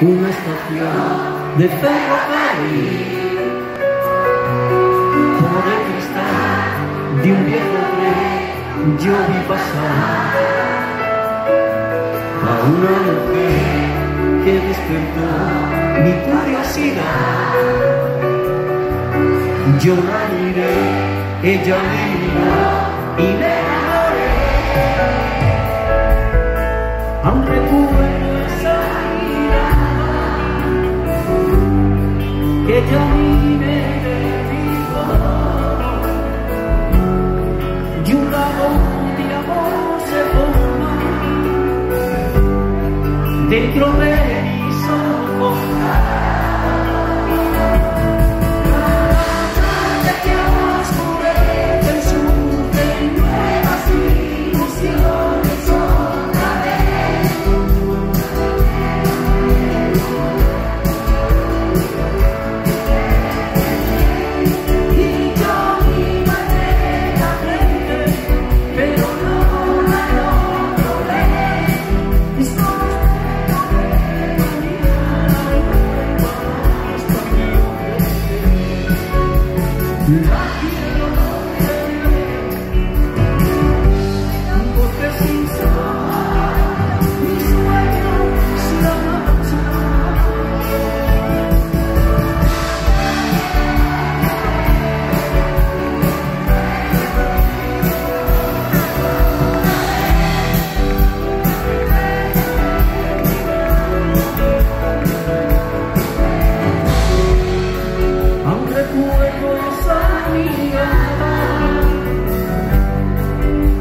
una estación de ferrocarril. Por el cristal de un viejo tren yo vi pasar a una mujer que despertó mi curiosidad. Yo la miré ella me miró y me micro la